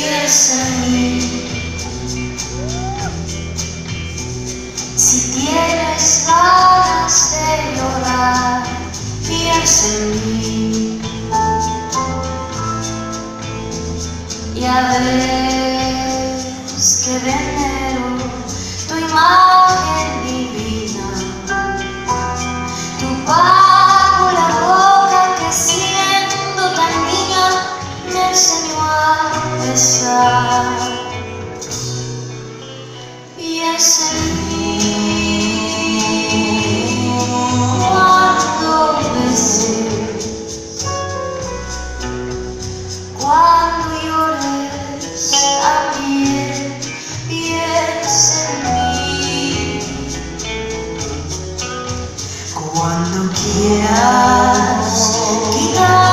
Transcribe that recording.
volvieras a mí. Si tienes ganas de llorar, piensa en mí. Ya ves que ven Cuando quieras quitar